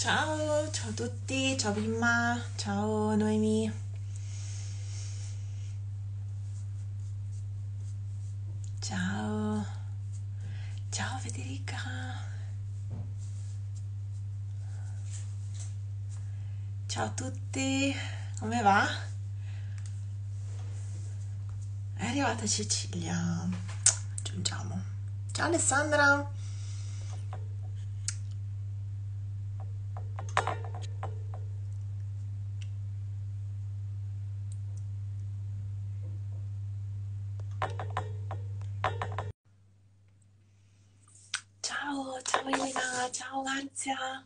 Ciao, ciao a tutti, ciao Bimma, ciao Noemi. Ciao, ciao Federica. Ciao a tutti, come va? È arrivata Cecilia. Aggiungiamo. Ciao Alessandra. Ciao, ciao Elena, ciao Marzia.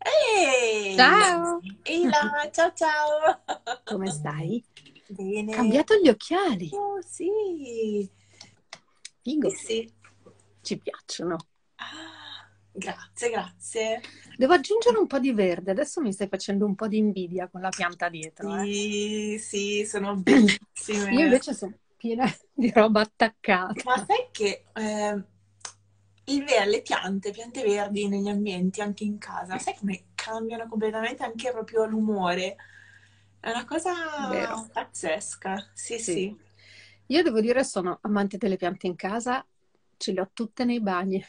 Ehi! Ciao, Eila, ciao ciao. come stai? Bene. Cambiato gli occhiali, Oh, sì. Sì, figo, sì. ci piacciono. Ah, grazie, grazie. Devo aggiungere un po' di verde, adesso mi stai facendo un po' di invidia con la pianta dietro, eh. Sì, sì, sono Io bellissime. invece sono piena di roba attaccata. Ma sai che eh, il ver- le piante, piante verdi negli ambienti, anche in casa, sai come cambiano completamente anche proprio l'umore? È una cosa Vero? pazzesca. Sì, Sì. sì. Io devo dire sono amante delle piante in casa, ce le ho tutte nei bagni,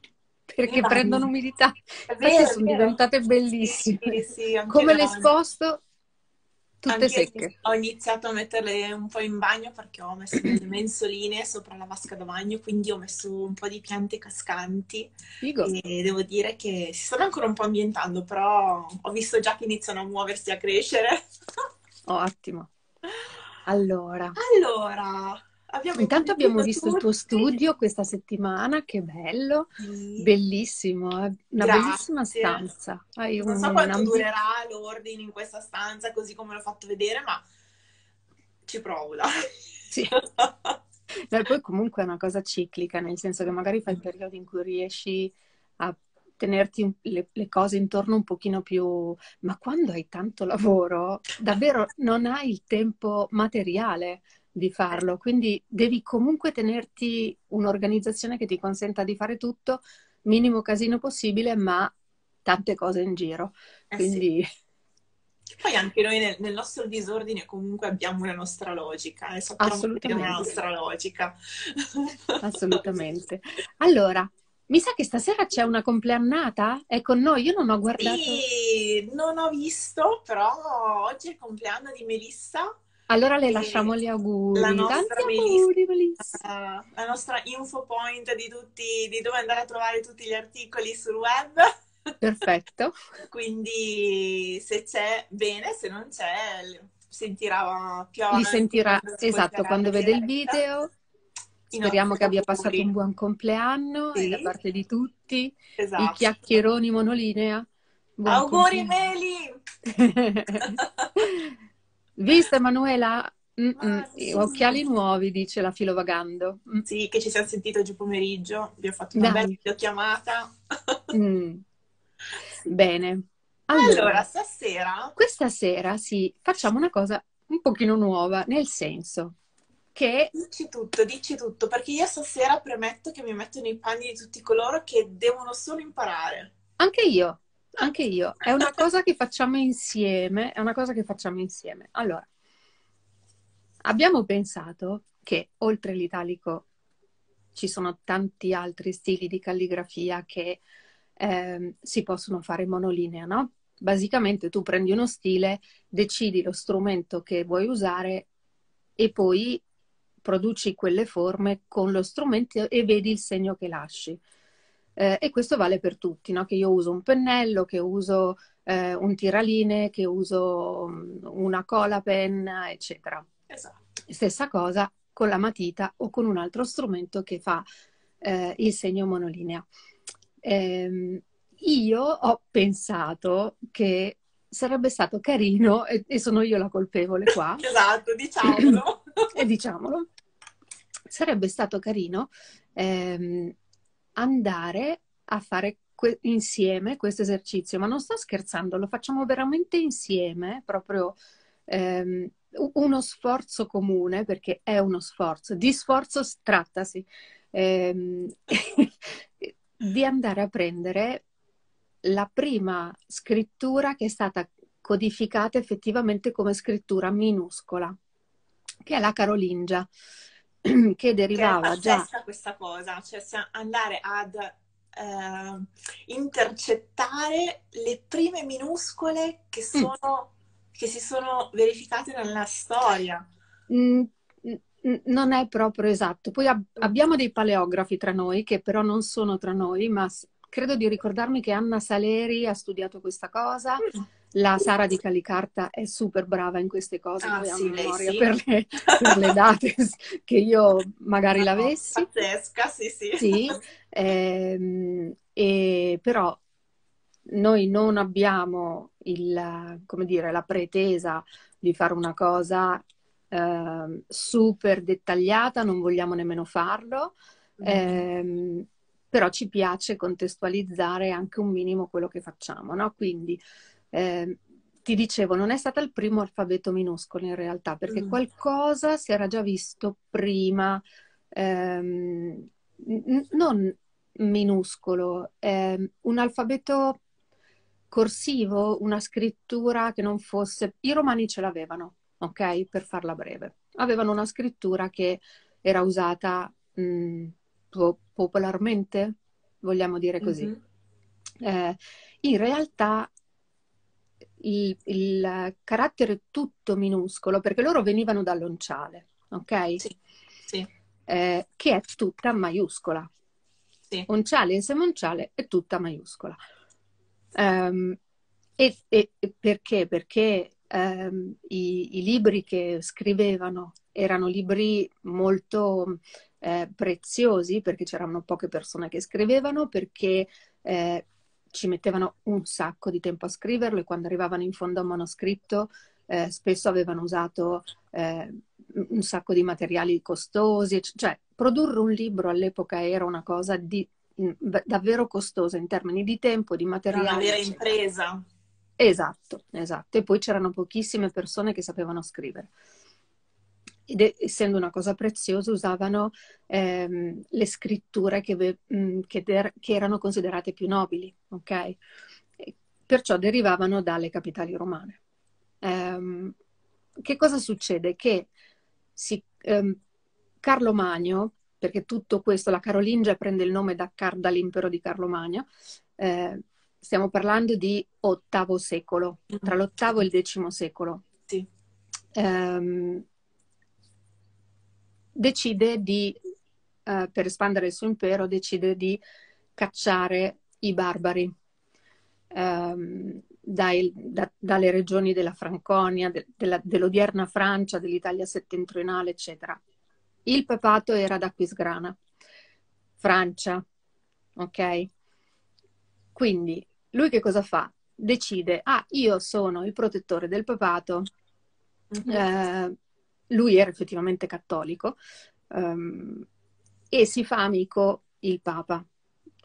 perché prendono umidità. Vero, è sono diventate Sì, bellissime. sì, anche Come le sposto? Tutte Anche secche. ho iniziato a metterle un po' in bagno perché ho messo delle mensoline sopra la vasca da bagno, quindi ho messo un po' di piante cascanti Figo. e devo dire che si stanno ancora un po' ambientando, però ho visto già che iniziano a muoversi, a crescere. Ottimo. Allora, Allora, abbiamo intanto abbiamo visto il tuo tutti. studio questa settimana, che bello, Sì, bellissimo, eh, una bellissima grazie. stanza. Hai Non so un quanto ambi- durerà l'ordine in questa stanza, così come l'ho fatto vedere, ma ci provo, dai. Sì. Beh, poi comunque è una cosa ciclica, nel senso che magari fai periodi in cui riesci a tenerti le, le cose intorno un pochino più, ma quando hai tanto lavoro, davvero non hai il tempo materiale di farlo, quindi devi comunque tenerti un'organizzazione che ti consenta di fare tutto, minimo casino possibile, ma tante cose in giro. Eh sì. Quindi Poi anche noi nel, nel nostro disordine comunque abbiamo una nostra logica e sappiamo una nostra logica. Assolutamente. Allora, mi sa che stasera c'è una compleannata? È con noi? Io non ho guardato. Sì, non ho visto, però oggi è il compleanno di Melissa, Allora le lasciamo gli la auguri. Tanti nostra auguri. Melissa, la nostra info point di tutti, di dove andare a trovare tutti gli articoli sul web. Perfetto. Quindi se c'è bene, se non c'è sentirà più Li avanti sentirà, esatto, quando la vede il video. I Speriamo che abbia passato un buon compleanno e da Sì, parte di tutti, i esatto. chiacchieroni monolinea. Buon Auguri compleanno. Meli! Vista Emanuela? Mm-mm. Ma sì, Occhiali nuovi, dice la filovagando. Mm. sì, che ci siamo sentiti oggi pomeriggio, abbiamo fatto una bella Dai. videochiamata. Mm. Bene. Allora, Allora, stasera, questa sera sì, facciamo una cosa un pochino nuova, nel senso che dici tutto, dici tutto, perché io stasera premetto che mi metto nei panni di tutti coloro che devono solo imparare. anche io, anche io, è una cosa che facciamo insieme, è una cosa che facciamo insieme. Allora, abbiamo pensato che oltre l'italico ci sono tanti altri stili di calligrafia che ehm, si possono fare monolinea, no? Basicamente tu prendi uno stile, decidi lo strumento che vuoi usare e poi produci quelle forme con lo strumento e vedi il segno che lasci. Eh, e questo vale per tutti, no? Che io uso un pennello, che uso eh, un tiraline, che uso mm, una cola penna, eccetera. Esatto. Stessa cosa con la matita o con un altro strumento che fa eh, il segno monolinea. Ehm, io ho pensato che sarebbe stato carino, e, e sono io la colpevole qua, Esatto, diciamolo. e diciamolo, sarebbe stato carino ehm, andare a fare que- insieme questo esercizio, ma non sto scherzando, lo facciamo veramente insieme, proprio ehm, uno sforzo comune, perché è uno sforzo, di sforzo trattasi, ehm, di andare a prendere la prima scrittura che è stata codificata effettivamente come scrittura minuscola, che è la Carolingia, che derivava che è già... questa cosa, cioè andare ad eh, intercettare le prime minuscole che, mm. sono, mm. che si sono verificate nella storia. Mm, non è proprio esatto. Poi ab- abbiamo dei paleografi tra noi, che però non sono tra noi, ma credo di ricordarmi che Anna Saleri ha studiato questa cosa. Mm. La Sara di Calicarta è super brava in queste cose, ah, sì, memoria sì. per, le, per, le, date che io magari no, l'avessi. Pazzesca, sì, sì. sì ehm, e, però noi non abbiamo il, come dire, la pretesa di fare una cosa eh, super dettagliata, non vogliamo nemmeno farlo. Mm. Eh, però ci piace contestualizzare anche un minimo quello che facciamo, no? Quindi eh, ti dicevo, non è stato il primo alfabeto minuscolo in realtà, perché mm. qualcosa si era già visto prima, ehm, n- non minuscolo, ehm, un alfabeto corsivo, una scrittura che non fosse... I romani ce l'avevano, ok? Per farla breve. Avevano una scrittura che era usata mh, mm, popolarmente, vogliamo dire così. Mm-hmm. Eh, in realtà il, il, carattere tutto minuscolo, perché loro venivano dall'onciale, ok? Sì, sì. Eh, che è tutta maiuscola. Sì. Onciale insieme onciale è tutta maiuscola. Um, e, e, perché? Perché um, i, i, libri che scrivevano erano libri molto eh, preziosi, perché c'erano poche persone che scrivevano, perché eh, ci mettevano un sacco di tempo a scriverlo e quando arrivavano in fondo a un manoscritto eh, spesso avevano usato eh, un sacco di materiali costosi, cioè produrre un libro all'epoca era una cosa di, davvero costosa in termini di tempo, di materiali. Era una vera impresa. Esatto, esatto. E poi c'erano pochissime persone che sapevano scrivere ed essendo una cosa preziosa usavano ehm, le scritture che, mh, mm, che, der- che, erano considerate più nobili, ok? E perciò derivavano dalle capitali romane. Ehm, che cosa succede? Che si, ehm, Carlo Magno, perché tutto questo, la Carolingia prende il nome da Car- dall'impero di Carlo Magno, eh, stiamo parlando di VIII secolo, tra l'ottavo e il X secolo. Sì. Decide di, uh, per espandere il suo impero, decide di cacciare i barbari um, dai, da, dalle regioni della Franconia, de, della, dell'odierna Francia, dell'Italia settentrionale, eccetera. Il papato era da Aquisgrana, Francia, ok? Quindi lui che cosa fa? Decide, ah, io sono il protettore del papato, mm-hmm. eh, lui era effettivamente cattolico um, e si fa amico il Papa.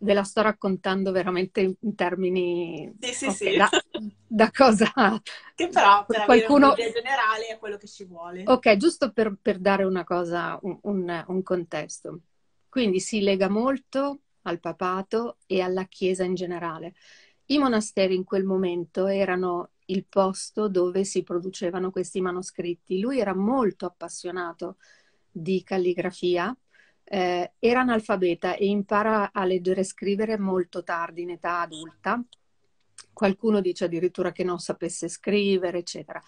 Ve la sto raccontando veramente in termini sì, sì, okay, sì. Da, da, cosa che però per qualcuno generale è quello che ci vuole. Ok, giusto per, per dare una cosa, un, un, un contesto. Quindi si lega molto al papato e alla Chiesa in generale. I monasteri in quel momento erano il posto dove si producevano questi manoscritti. Lui era molto appassionato di calligrafia, eh, era analfabeta e impara a leggere e scrivere molto tardi, in età adulta. Qualcuno dice addirittura che non sapesse scrivere, eccetera.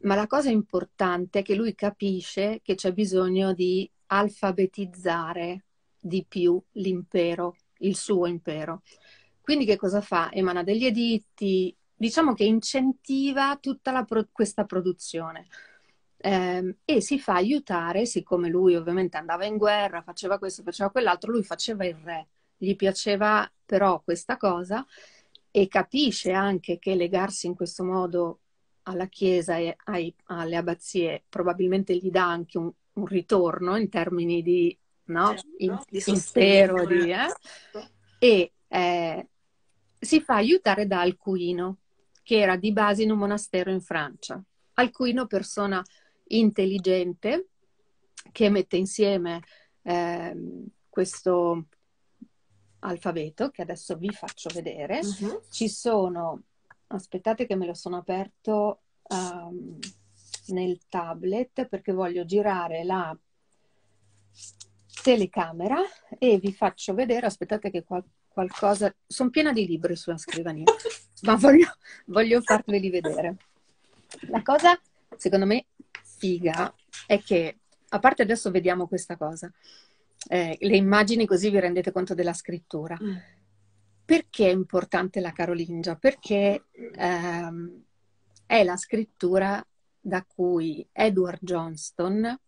Ma la cosa importante è che lui capisce che c'è bisogno di alfabetizzare di più l'impero, il suo impero. Quindi che cosa fa? Emana degli editti, diciamo che incentiva tutta pro- questa produzione. Eh, e si fa aiutare, siccome lui ovviamente andava in guerra, faceva questo, faceva quell'altro, lui faceva il re, gli piaceva però questa cosa e capisce anche che legarsi in questo modo alla Chiesa e ai, alle abbazie probabilmente gli dà anche un, un ritorno in termini di, no? certo, in, di impero, di, eh? e eh, si fa aiutare da Alcuino, che era di base in un monastero in Francia. Alcuino, persona intelligente, che mette insieme eh, questo alfabeto che adesso vi faccio vedere. Mhm. Ci sono, aspettate che me lo sono aperto um, nel tablet perché voglio girare la telecamera e vi faccio vedere, aspettate che qual- qualcosa, sono piena di libri sulla scrivania, ma voglio, voglio farveli vedere. La cosa, secondo me, figa è che, a parte adesso vediamo questa cosa, eh, le immagini così vi rendete conto della scrittura. Mm. Perché è importante la Carolingia? Perché ehm, è la scrittura da cui Edward Johnston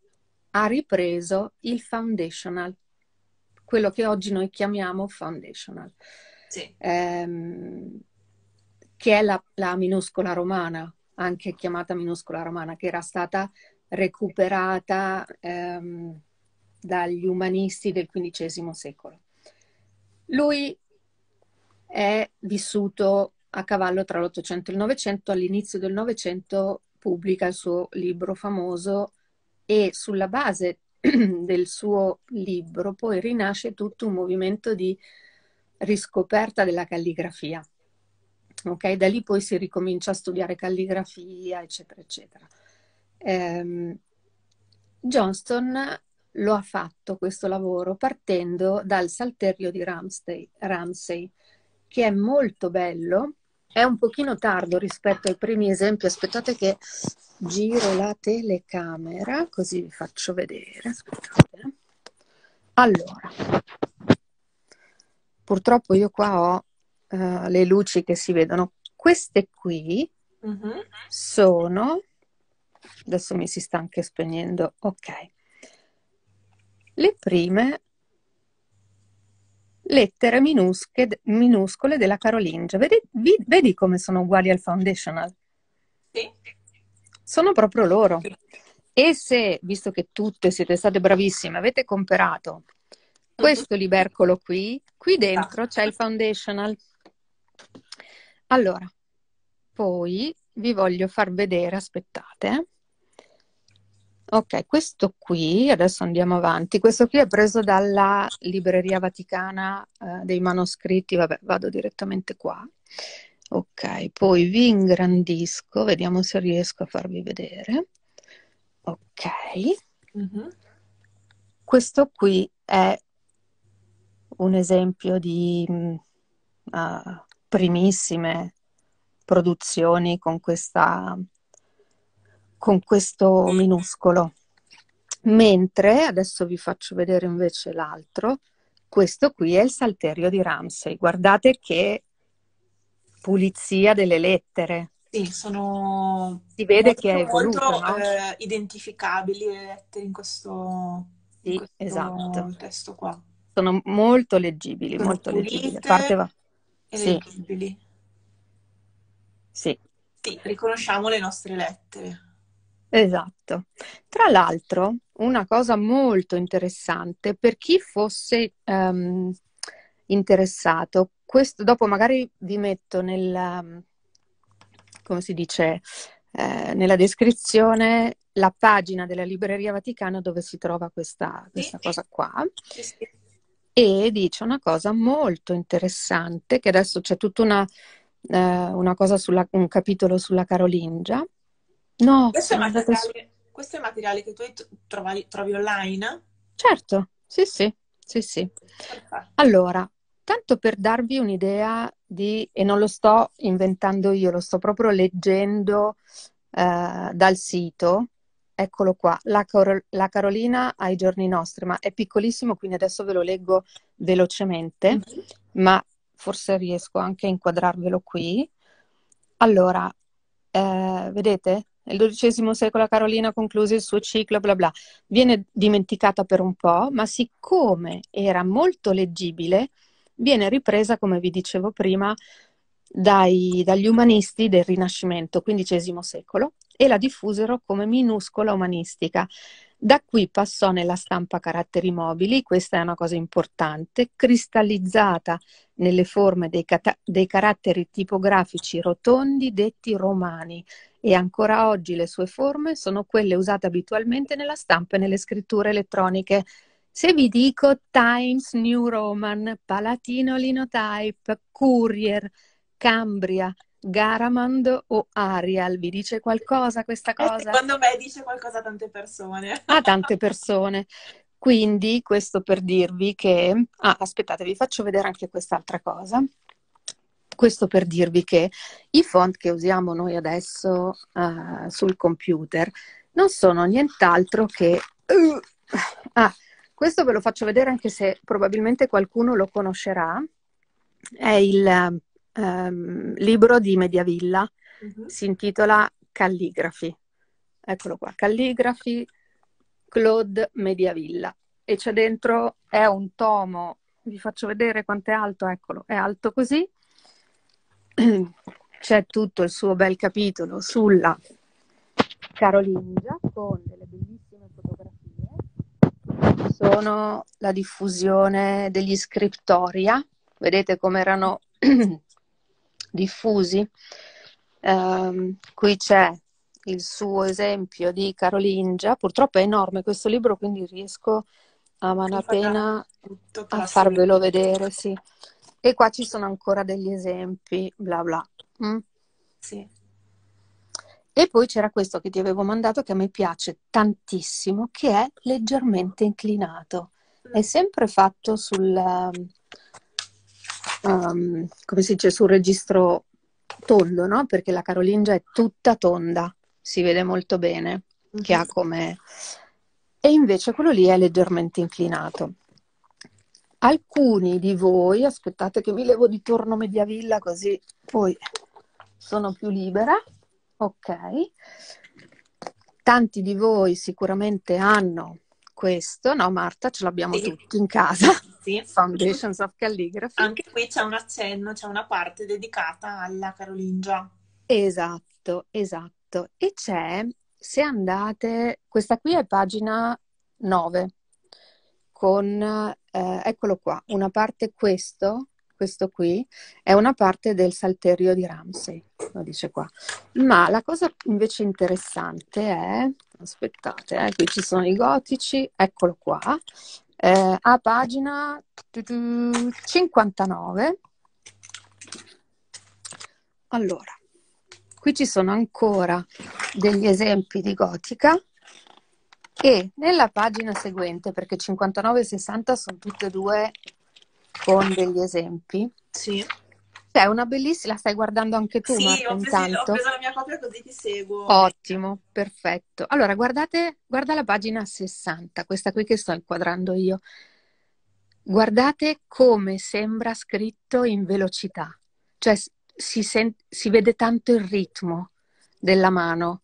ha ripreso il foundational, quello che oggi noi chiamiamo foundational, Sì. ehm, che è la, la minuscola romana, anche chiamata minuscola romana, che era stata recuperata ehm, dagli umanisti del XV secolo. Lui è vissuto a cavallo tra l'Ottocento e il Novecento, all'inizio del Novecento pubblica il suo libro famoso e sulla base del suo libro poi rinasce tutto un movimento di riscoperta della calligrafia. Ok, da lì poi si ricomincia a studiare calligrafia, eccetera, eccetera. Ehm, Johnston lo ha fatto questo lavoro partendo dal Salterio di Ramsey, Ramsey, che è molto bello, è un pochino tardo rispetto ai primi esempi. Aspettate che giro la telecamera così vi faccio vedere. Aspettate. Allora, purtroppo io qua ho uh, le luci che si vedono. Queste qui Mhm. sono, adesso mi si sta anche spegnendo, ok, le prime lettere minusche- minuscole della Carolingia. Vedi, vedi come sono uguali al foundational? Sì. Sono proprio loro. E se, visto che tutte siete state bravissime, avete comprato questo libercolo qui, qui dentro c'è il foundational. Allora, poi vi voglio far vedere, aspettate. Ok, questo qui, adesso andiamo avanti, questo qui è preso dalla Libreria Vaticana eh, dei manoscritti, vabbè, vado direttamente qua. Ok, poi vi ingrandisco, vediamo se riesco a farvi vedere. Ok, Mhm. questo qui è un esempio di ah, primissime produzioni con questa, con questo minuscolo. Mentre adesso vi faccio vedere invece l'altro. Questo qui è il Salterio di Ramsey. Guardate che pulizia delle lettere. Sì, sono Si vede molto, che è molto evoluto, no? eh, identificabili le lettere in questo, in Sì, questo esatto. testo qua. Sono molto leggibili, Sono molto leggibili. A parte va. e Sì, leggibili. sì. Sì, riconosciamo le nostre lettere. Esatto. Tra l'altro, una cosa molto interessante per chi fosse ehm, interessato, questo dopo magari vi metto nel, um, come si dice, eh, nella descrizione la pagina della Libreria Vaticana dove si trova questa, Sì, questa cosa qua. sì, sì. E dice una cosa molto interessante, che adesso c'è tutta una, eh, una cosa sulla, un capitolo sulla Carolingia. No, Questo è materiale, questo è materiale che tu trovi, trovi online? Certo, sì, sì, sì, sì. Allora, tanto per darvi un'idea di, e non lo sto inventando io, lo sto proprio leggendo eh, dal sito, eccolo qua, la, Cor- la Carolina ai giorni nostri, ma è piccolissimo, quindi adesso ve lo leggo velocemente, Mhm. ma forse riesco anche a inquadrarvelo qui. Allora, eh, vedete? Nel XII secolo Carolina concluse il suo ciclo, bla bla. Viene dimenticata per un po', ma siccome era molto leggibile, viene ripresa, come vi dicevo prima, dai- dagli umanisti del Rinascimento, XV secolo, e la diffusero come minuscola umanistica. Da qui passò nella stampa caratteri mobili, questa è una cosa importante, cristallizzata nelle forme dei, dei caratteri tipografici rotondi detti romani e ancora oggi le sue forme sono quelle usate abitualmente nella stampa e nelle scritture elettroniche. Se vi dico Times New Roman, Palatino Linotype, Courier, Cambria, Garamond o Arial, vi dice qualcosa questa Eh, cosa? secondo me dice qualcosa a tante persone. A tante persone. Quindi questo per dirvi che... Ah, aspettate, vi faccio vedere anche quest'altra cosa. Questo per dirvi che i font che usiamo noi adesso eh, sul computer non sono nient'altro che... Uh, ah, questo ve lo faccio vedere anche se probabilmente qualcuno lo conoscerà. È il ehm, libro di Mediavilla, Mhm. si intitola Calligraphy. Eccolo qua, Calligraphy Claude Mediavilla. E c'è dentro, è un tomo, vi faccio vedere quanto è alto, eccolo, è alto così. C'è tutto il suo bel capitolo sulla Carolingia con delle bellissime fotografie. Sono la diffusione degli scriptoria, vedete come erano diffusi. Ehm, qui c'è il suo esempio di Carolingia, purtroppo è enorme questo libro, quindi riesco a malapena Tutto a farvelo vedere, sì. E qua ci sono ancora degli esempi, bla bla. Mm? Sì. E poi c'era questo che ti avevo mandato che a me piace tantissimo, che è leggermente inclinato. È sempre fatto sul, um, um, come si dice, sul registro tondo, no? Perché la Carolingia è tutta tonda, si vede molto bene, che ha Mhm. come... E invece quello lì è leggermente inclinato. Alcuni di voi, aspettate che mi levo di torno Mediavilla così poi sono più libera. Ok. Tanti di voi sicuramente hanno questo, no Marta, ce l'abbiamo Sì. tutti in casa. Sì. Foundations of Calligraphy. Anche qui c'è un accenno, c'è una parte dedicata alla Carolingia. Esatto, esatto. E c'è, se andate, questa qui è pagina 9, con, eh, eccolo qua, una parte questo, questo qui, è una parte del Salterio di Ramsey, lo dice qua. Ma la cosa invece interessante è, aspettate, eh, qui ci sono i gotici, eccolo qua, eh, a pagina tu, tu, 59. Allora, qui ci sono ancora degli esempi di gotica e nella pagina seguente, perché 59 e 60 sono tutte e due con degli esempi, Sì. c'è una bellissima, la stai guardando anche tu Sì, Marta ho preso, ho intanto? preso la mia copia così ti seguo. Ottimo, perfetto. Allora, guardate, guarda la pagina 60, questa qui che sto inquadrando io. Guardate come sembra scritto in velocità, cioè si, sen- si vede tanto il ritmo della mano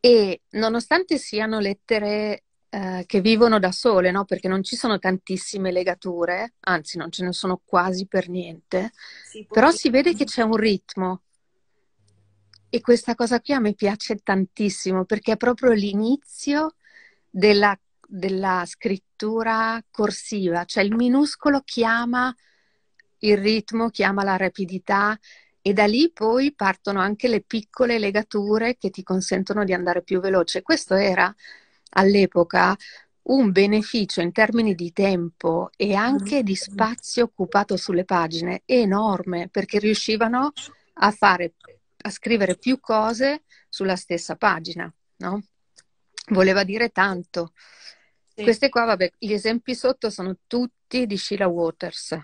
e nonostante siano lettere eh, che vivono da sole, no? Perché non ci sono tantissime legature, anzi non ce ne sono quasi per niente, Sì, però si vede che c'è un ritmo. E questa cosa qui a me piace tantissimo perché è proprio l'inizio della, della scrittura corsiva, cioè il minuscolo chiama il ritmo, chiama la rapidità e da lì poi partono anche le piccole legature che ti consentono di andare più veloce. Questo era all'epoca un beneficio in termini di tempo e anche di spazio occupato sulle pagine enorme perché riuscivano a fare a scrivere più cose sulla stessa pagina, no? Voleva dire tanto. Sì. Queste qua, vabbè, gli esempi sotto sono tutti di Sheila Waters.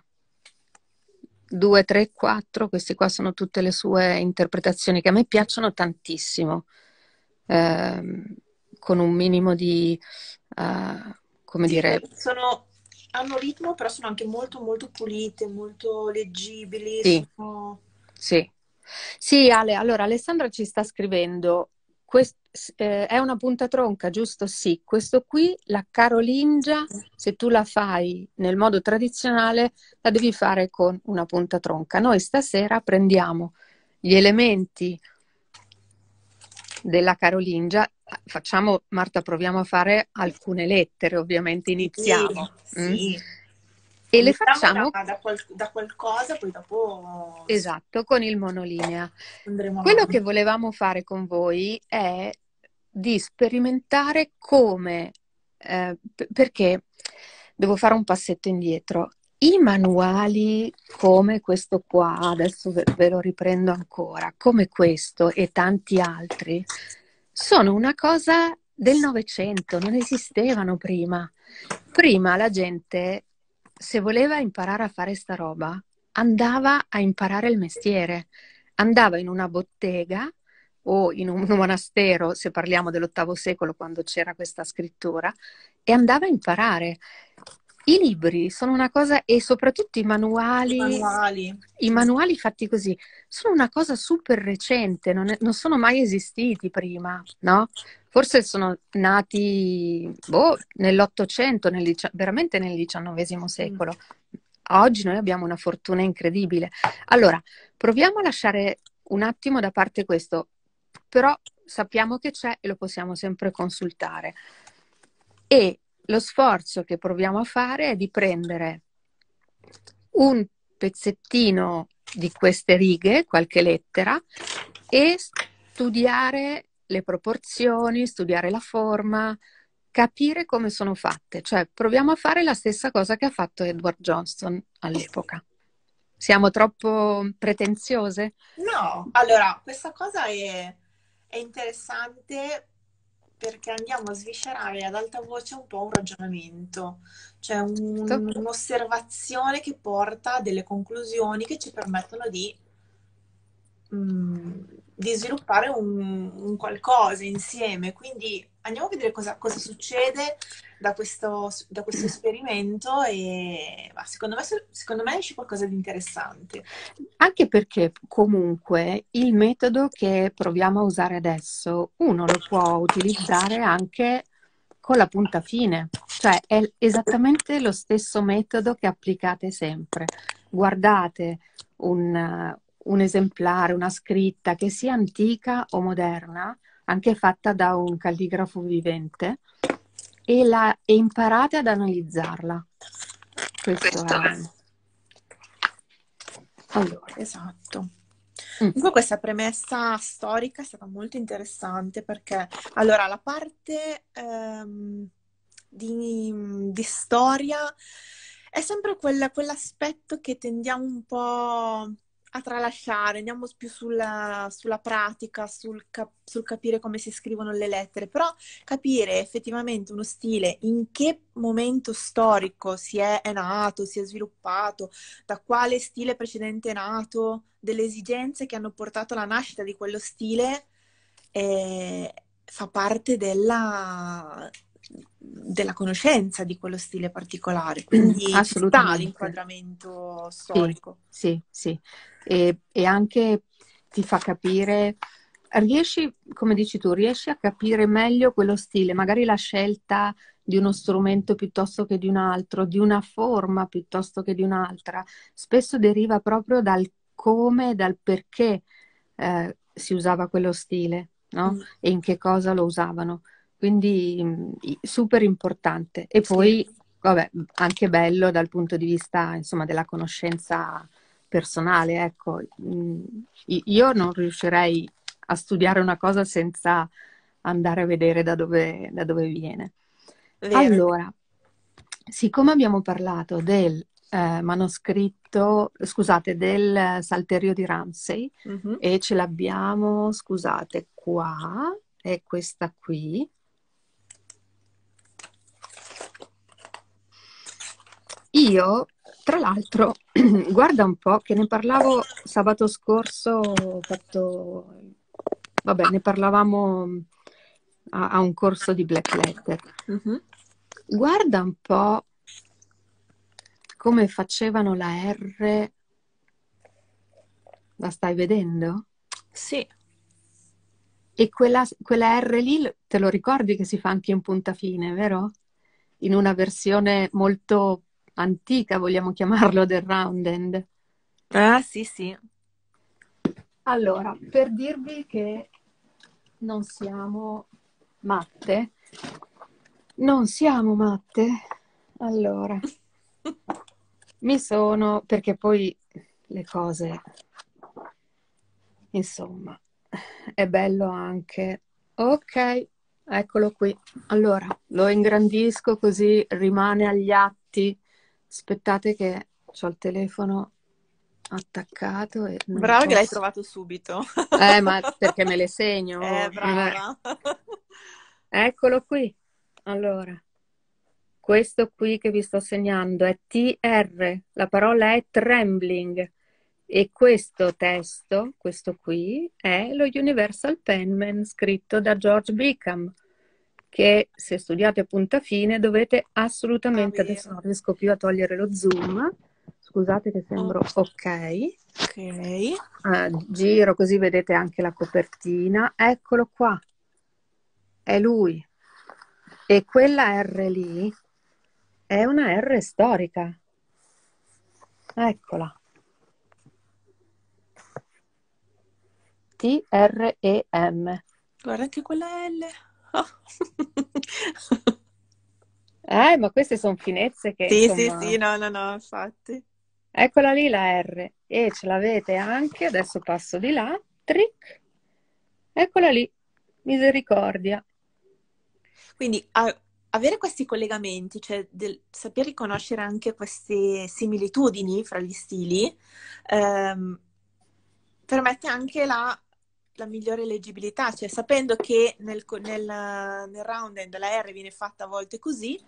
2, 3, 4, queste qua sono tutte le sue interpretazioni che a me piacciono tantissimo, ehm, con un minimo di, eh, come Sì, dire, sono, hanno ritmo, però sono anche molto molto pulite, molto leggibili. Sì. sono- Sì. Sì, Ale, allora Alessandra ci sta scrivendo, quest- eh, è una punta tronca, giusto? Sì, questo qui, la carolingia, se tu la fai nel modo tradizionale, la devi fare con una punta tronca. Noi stasera prendiamo gli elementi della carolingia, facciamo, Marta, proviamo a fare alcune lettere, ovviamente iniziamo. Sì, mm? sì. E le facciamo, da, da qual- da qualcosa, poi dopo esatto, con il monolinea. andremo Quello avanti. che volevamo fare con voi è di sperimentare come, eh, perché devo fare un passetto indietro. I manuali come questo qua, adesso ve, ve lo riprendo ancora, come questo e tanti altri, sono una cosa del Novecento, non esistevano prima. Prima la gente, se voleva imparare a fare sta roba, andava a imparare il mestiere, andava in una bottega o in un monastero, se parliamo dell'ottavo secolo, quando c'era questa scrittura, e andava a imparare. I libri sono una cosa, e soprattutto i manuali, I manuali, i manuali fatti così, sono una cosa super recente, non, è, non sono mai esistiti prima, no? Forse sono nati boh, nell'Ottocento, nel, veramente nel XIX secolo. Oggi noi abbiamo una fortuna incredibile. Allora, proviamo a lasciare un attimo da parte questo, però sappiamo che c'è e lo possiamo sempre consultare. E lo sforzo che proviamo a fare è di prendere un pezzettino di queste righe, qualche lettera, e studiare le proporzioni, studiare la forma, capire come sono fatte. Cioè, proviamo a fare la stessa cosa che ha fatto Edward Johnston all'epoca. Siamo troppo pretenziose? No, allora, questa cosa è, è interessante perché andiamo a sviscerare ad alta voce un po' un ragionamento, cioè un, un'osservazione che porta a delle conclusioni che ci permettono di, mm, di sviluppare un, un, qualcosa insieme. Quindi andiamo a vedere cosa, cosa succede da questo, da questo, esperimento e bah, secondo, me, secondo me esce qualcosa di interessante. Anche perché comunque il metodo che proviamo a usare adesso uno lo può utilizzare anche con la punta fine, cioè è esattamente lo stesso metodo che applicate sempre. Guardate un, un esemplare, una scritta che sia antica o moderna, anche fatta da un calligrafo vivente, e, la, e imparate ad analizzarla. Questo, Questo è... è. Allora, esatto. Mm. Comunque questa premessa storica è stata molto interessante perché allora la parte ehm, di, di, storia è sempre quella, quell'aspetto che tendiamo un po' a tralasciare, andiamo più sulla, sulla pratica, sul, cap- sul, capire come si scrivono le lettere, però capire effettivamente uno stile, in che momento storico si è, è nato, si è sviluppato, da quale stile precedente è nato, delle esigenze che hanno portato alla nascita di quello stile, eh, fa parte della, della conoscenza di quello stile particolare, quindi sta l'inquadramento storico. Sì, sì, sì. E, e, anche ti fa capire, riesci, come dici tu, riesci a capire meglio quello stile, magari la scelta di uno strumento piuttosto che di un altro, di una forma piuttosto che di un'altra, spesso deriva proprio dal come, dal perché eh, si usava quello stile, no? Mm. E in che cosa lo usavano. Quindi mm, super importante. E poi, sì. vabbè, anche bello dal punto di vista, insomma, della conoscenza personale, ecco. Mm, io non riuscirei a studiare una cosa senza andare a vedere da dove, da dove viene. Vero. Allora, siccome abbiamo parlato del eh, manoscritto, scusate, del Salterio di Ramsey mm-hmm. e ce l'abbiamo, scusate, qua, è questa qui, Io, tra l'altro, guarda un po' che ne parlavo sabato scorso, ho fatto, vabbè, ne parlavamo a, a un corso di Black Letter. Mm-hmm. Guarda un po' come facevano la R. La stai vedendo? Sì. E quella, quella R lì, te lo ricordi che si fa anche in punta fine, vero? In una versione molto antica, vogliamo chiamarlo, del round end. Ah, sì, sì. Allora, per dirvi che non siamo matte, non siamo matte, allora, mi sono, perché poi le cose, insomma, è bello anche, ok, eccolo qui, allora, lo ingrandisco così rimane agli atti aspettate che ho il telefono attaccato e Brava posso... che l'hai trovato subito. Eh, ma perché me le segno? Eh, brava. Eccolo qui. Allora, questo qui che vi sto segnando è TR, la parola è trembling e questo testo, questo qui, è lo Universal Penman scritto da George Beacom che se studiate a punta fine dovete assolutamente, adesso non riesco più a togliere lo zoom, scusate che sembro Oh. ok, Ok. Eh, giro così vedete anche la copertina, eccolo qua, è lui. E quella R lì è una R storica. Eccola. T-R-E-M. Guarda anche quella L. Eh, ma queste sono finezze che Sì, insomma... sì, sì, no, no, no, infatti. Eccola lì la R e ce l'avete anche, adesso passo di là, trick, eccola lì, misericordia. Quindi a- avere questi collegamenti, cioè del- saper riconoscere anche queste similitudini fra gli stili, ehm, permette anche la, la migliore leggibilità, cioè sapendo che nel, nel, nel roundend la R viene fatta a volte così,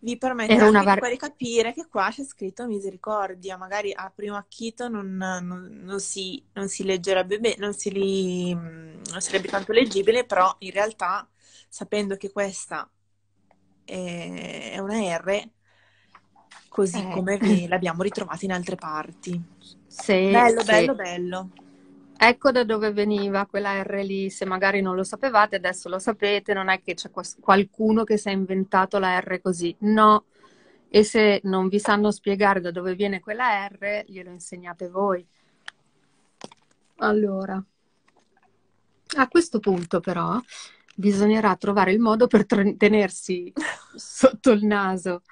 vi permette di var- poi capire che qua c'è scritto misericordia, magari a primo acchito non, non- non si, non si leggerebbe bene, non si, li- non sarebbe tanto leggibile, però in realtà sapendo che questa è, è una R, così Eh. come l'abbiamo ritrovata in altre parti. Sì, Bello, sì. bello, bello. Ecco da dove veniva quella R lì, se magari non lo sapevate, adesso lo sapete, non è che c'è qualcuno che si è inventato la R così, no. E se non vi sanno spiegare da dove viene quella R, glielo insegnate voi. Allora, a questo punto però bisognerà trovare il modo per tenersi sotto il naso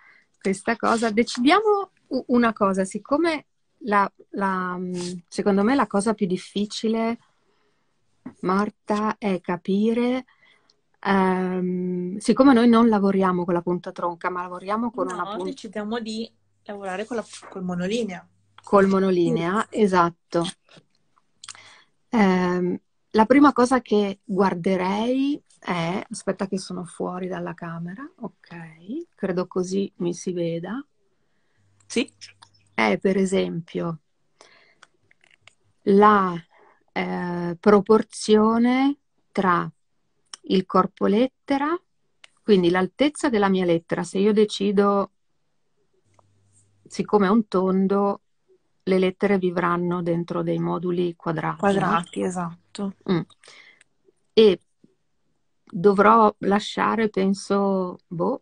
questa cosa. Decidiamo una cosa, siccome la, la, mh, secondo me la cosa più difficile, Marta, è capire, ehm, siccome noi non lavoriamo con la punta tronca, ma lavoriamo con una No, punta decidiamo di lavorare con la, col monolinea. col monolinea, esatto. Ehm, la prima cosa che guarderei è, aspetta che sono fuori dalla camera, ok, credo così mi si veda, Sì? È per esempio la eh, proporzione tra il corpo lettera, quindi l'altezza della mia lettera, se io decido, siccome è un tondo, le lettere vivranno dentro dei moduli quadrati, no? Quadrati, esatto. Mm. E dovrò lasciare, penso, boh,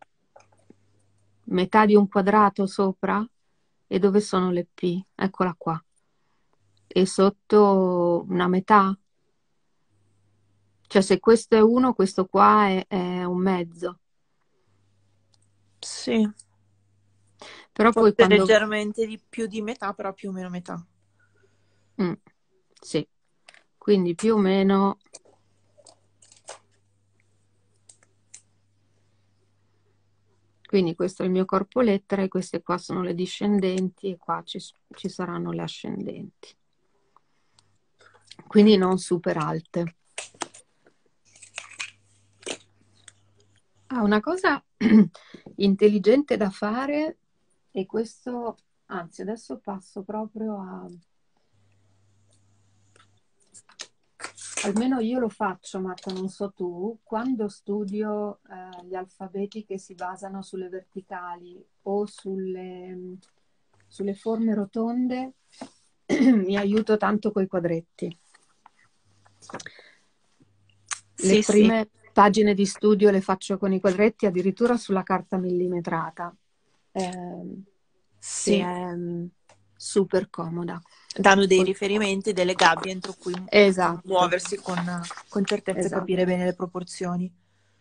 metà di un quadrato sopra e dove sono le P? Eccola qua. E sotto una metà? Cioè se questo è uno, questo qua è, è un mezzo. Sì. Però poi Forse quando... leggermente di più di metà, però più o meno metà. Mm, sì, quindi più o meno... Quindi questo è il mio corpo lettera e queste qua sono le discendenti e qua ci, ci saranno le ascendenti. Quindi non super alte. Ah, una cosa intelligente da fare e questo, anzi adesso passo proprio a... Almeno io lo faccio, Marta, non so tu, quando studio eh, gli alfabeti che si basano sulle verticali o sulle, sulle forme rotonde, mi aiuto tanto coi quadretti. Le Sì, sì. prime pagine di studio le faccio con i quadretti, addirittura sulla carta millimetrata, ehm, Sì. che mm, super comoda. Danno dei riferimenti, delle gabbie entro cui Esatto. muoversi con, con certezza e Esatto. capire bene le proporzioni.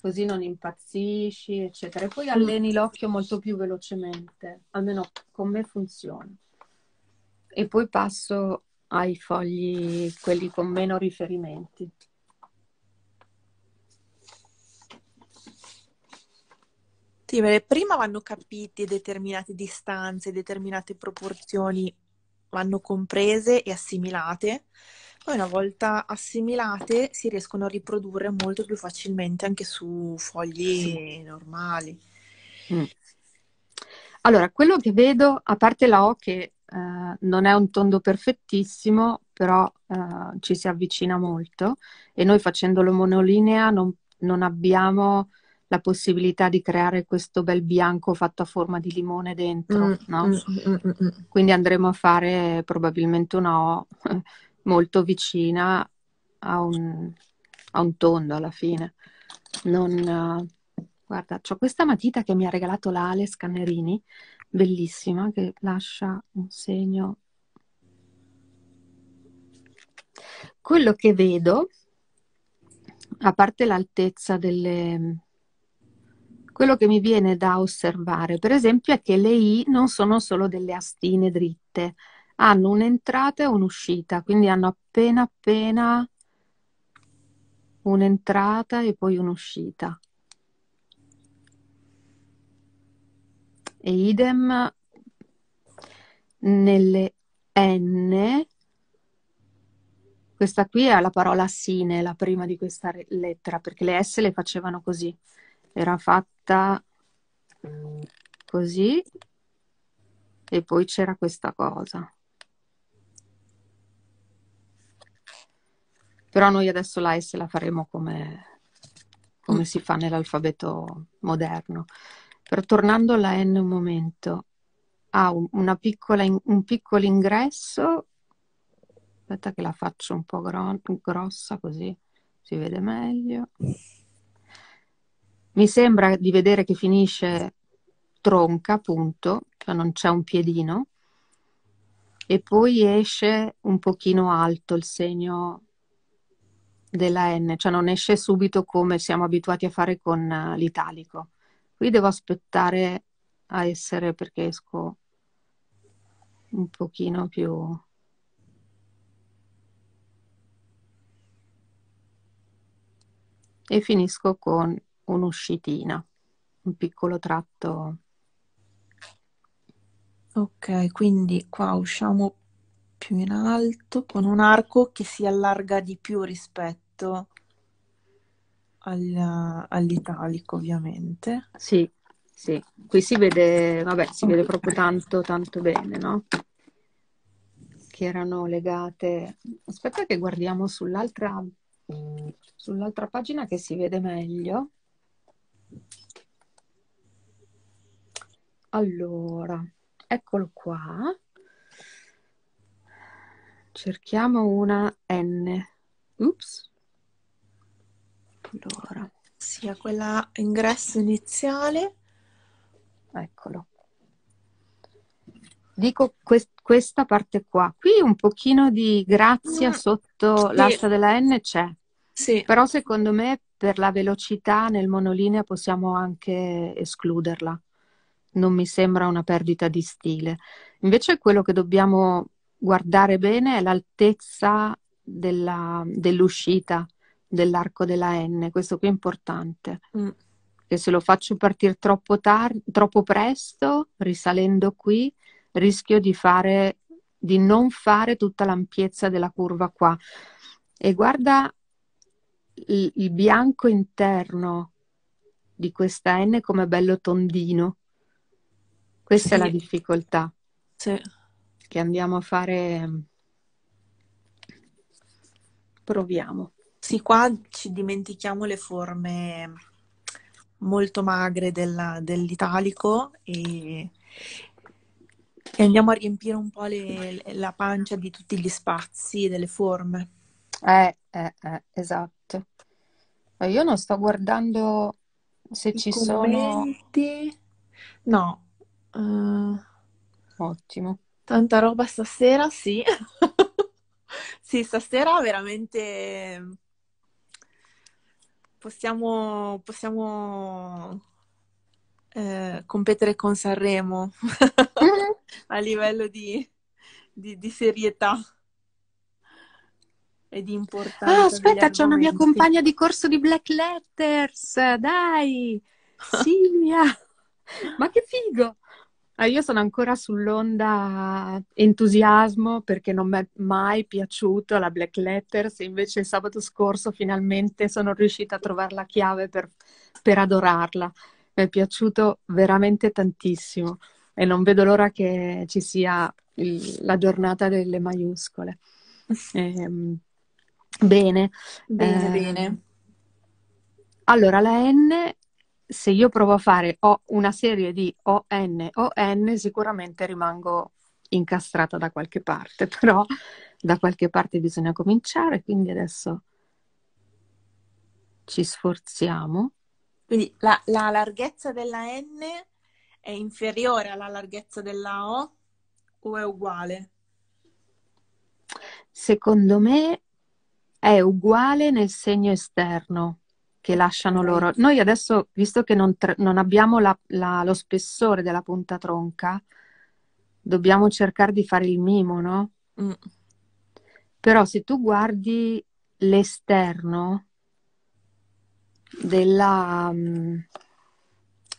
così non impazzisci, eccetera. E poi alleni l'occhio molto più velocemente, almeno con me funziona. E poi passo ai fogli, quelli con meno riferimenti. Perché prima vanno capite determinate distanze, determinate proporzioni vanno comprese e assimilate. Poi una volta assimilate si riescono a riprodurre molto più facilmente anche su fogli normali. Mm. Allora, quello che vedo, a parte la O che eh, non è un tondo perfettissimo, però eh, ci si avvicina molto e noi facendolo monolinea non, non abbiamo la possibilità di creare questo bel bianco fatto a forma di limone dentro, Mm, no? mm, mm, mm, mm. Quindi andremo a fare probabilmente una O molto vicina a un, a un tondo alla fine. Non, eh, guarda, ho questa matita che mi ha regalato l'Ale Scannerini, bellissima, che lascia un segno. Quello che vedo, a parte l'altezza delle... Quello che mi viene da osservare, per esempio, è che le I non sono solo delle astine dritte, hanno un'entrata e un'uscita, quindi hanno appena appena un'entrata e poi un'uscita. E idem nelle N, questa qui è la parola sine, la prima di questa lettera, perché le S le facevano così, era fatta così e poi c'era questa cosa. Però noi adesso la S la faremo come, come si fa nell'alfabeto moderno. Però tornando alla N un momento, ha in- un piccolo ingresso, aspetta che la faccio un po' gro- grossa così si vede meglio. Mi sembra di vedere che finisce tronca, appunto, cioè non c'è un piedino, e poi esce un pochino alto il segno della N, cioè non esce subito come siamo abituati a fare con eh, l'italico. Qui devo aspettare a essere perché esco un pochino più... E finisco con un'uscitina, un piccolo tratto. Ok, quindi qua usciamo più in alto con un arco che si allarga di più rispetto al- all'italico, ovviamente. Sì, sì, qui si vede, vabbè, si vede proprio tanto, tanto bene, no? Che erano legate. Aspetta che guardiamo sull'altra sull'altra pagina che si vede meglio. Allora, eccolo qua. Cerchiamo una N. Ups. Allora, Sia quella ingresso iniziale. eccolo. Dico quest- questa parte qua. Qui un pochino di grazia Mm, sotto sì. l'asta della N c'è, Sì, però secondo me per la velocità nel monolinea possiamo anche escluderla. Non mi sembra una perdita di stile. Invece quello che dobbiamo guardare bene è l'altezza della- dell'uscita dell'arco della N. Questo qui è importante, Mm, che se lo faccio partire troppo tar- troppo presto, risalendo qui, rischio di fare, di non fare tutta l'ampiezza della curva qua. E guarda il, il bianco interno di questa N come bello tondino. Questa è la sì, difficoltà sì. che andiamo a fare. Proviamo. Sì, qua ci dimentichiamo le forme molto magre della- dell'italico e, e andiamo a riempire un po' le- la pancia di tutti gli spazi delle forme. Eh, eh, eh, esatto. Eh, Io non sto guardando se I ci sono. commenti? No, eh, Ottimo. tanta roba stasera, sì. Sì, stasera veramente possiamo, possiamo eh, competere con Sanremo a livello di, di- di serietà e di Ah, importanza degli aspetta, c'è una mia compagna di corso di Black Letters. Dai, Silvia. figo! Ah, io sono ancora sull'onda entusiasmo perché non mi è mai piaciuto la Black Letters, invece il sabato scorso finalmente sono riuscita a trovare la chiave per, per adorarla. Mi è piaciuto veramente tantissimo e non vedo l'ora che ci sia il, la giornata delle maiuscole. Eh, bene. Bene, eh, bene. Allora, la N se io provo a fare una serie di ON o N, sicuramente rimango incastrata da qualche parte, però da qualche parte bisogna cominciare, quindi adesso ci sforziamo. Quindi la, la larghezza della N è inferiore alla larghezza della O o è uguale? Secondo me è uguale nel segno esterno che lasciano loro. Noi adesso, visto che non, tra- non abbiamo la, la, lo spessore della punta tronca, dobbiamo cercare di fare il mimo, no? Mm. Però se tu guardi l'esterno della, um,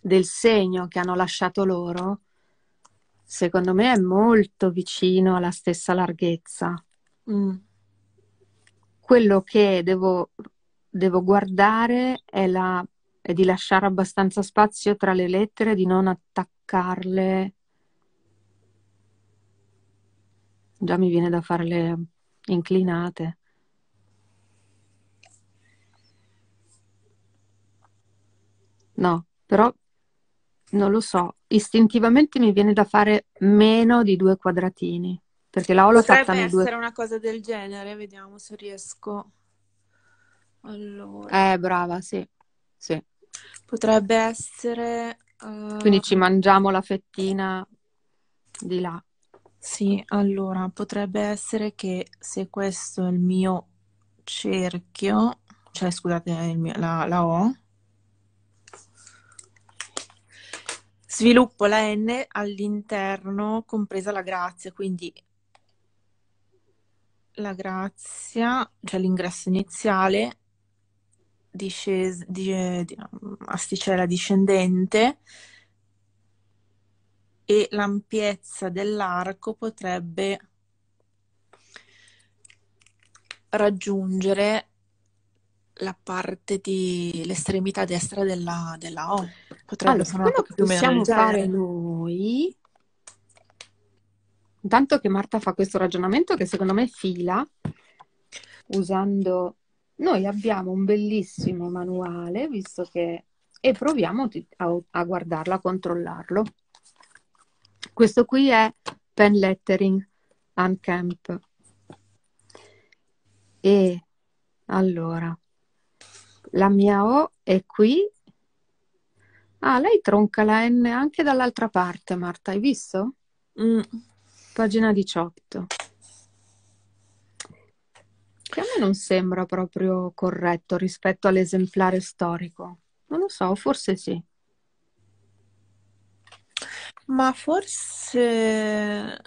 del segno che hanno lasciato loro, secondo me è molto vicino alla stessa larghezza. Mm. Quello che devo devo guardare è, la, è di lasciare abbastanza spazio tra le lettere, di non attaccarle. Già mi viene da farle inclinate. No, però non lo so, istintivamente mi viene da fare meno di due quadratini, perché la ho Potrebbe fatta nei due... essere una cosa del genere, vediamo se riesco. Allora, Eh, brava, sì, sì. potrebbe essere... Quindi eh, ci mangiamo la fettina di là. sì, allora, potrebbe essere che se questo è il mio cerchio, cioè scusate, mio- la, la O, sviluppo la N all'interno, compresa la grazia, quindi la grazia, cioè l'ingresso iniziale, discesa, di, di, asticella discendente e l'ampiezza dell'arco potrebbe raggiungere la parte di l'estremità destra della, della O. Potrebbe Allora, quello che possiamo fare noi, intanto che Marta fa questo ragionamento che secondo me fila, usando... Noi abbiamo un bellissimo manuale, visto che... e proviamo a, a guardarlo, a controllarlo. Questo qui è Pen Lettering Uncamp. E allora, la mia O è qui. Ah, lei tronca la N anche dall'altra parte, Marta, hai visto? Mm. Pagina 18. Che a me non sembra proprio corretto rispetto all'esemplare storico. Non lo so, forse sì. Ma forse